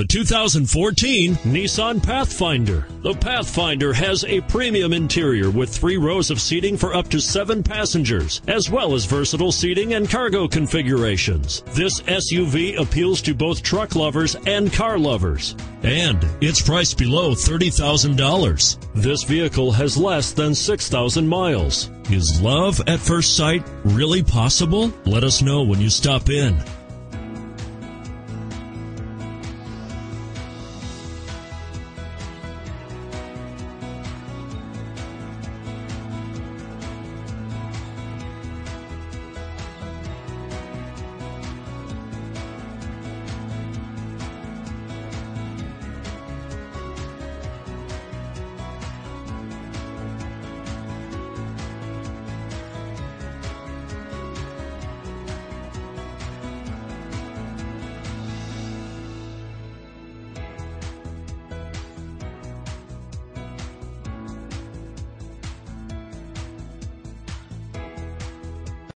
The 2014 Nissan Pathfinder. The Pathfinder has a premium interior with three rows of seating for up to seven passengers, as well as versatile seating and cargo configurations. This SUV appeals to both truck lovers and car lovers. And it's priced below $30,000. This vehicle has less than 6,000 miles. Is love at first sight really possible? Let us know when you stop in.